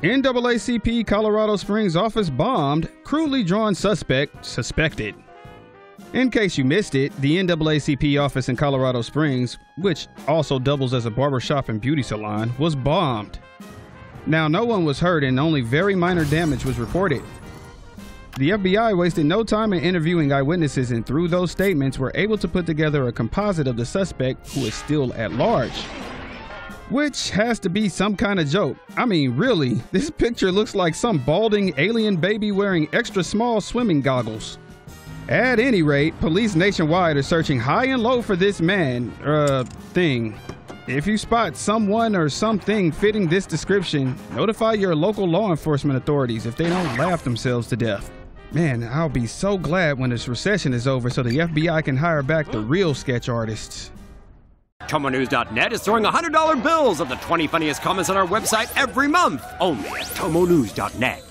NAACP Colorado Springs office bombed, crudely drawn suspect suspected. In case you missed it, the NAACP office in Colorado Springs, which also doubles as a barbershop and beauty salon, was bombed. Now, no one was hurt and only very minor damage was reported. The FBI wasted no time in interviewing eyewitnesses and through those statements were able to put together a composite of the suspect who is still at large. Which has to be some kind of joke. I mean, really, this picture looks like some balding alien baby wearing extra small swimming goggles. At any rate, police nationwide are searching high and low for this man, uh, thing. If you spot someone or something fitting this description, notify your local law enforcement authorities if they don't laugh themselves to death. Man, I'll be so glad when this recession is over so the FBI can hire back the real sketch artists. TomoNews.net is throwing $100 bills of the 20 funniest comments on our website every month, only at TomoNews.net.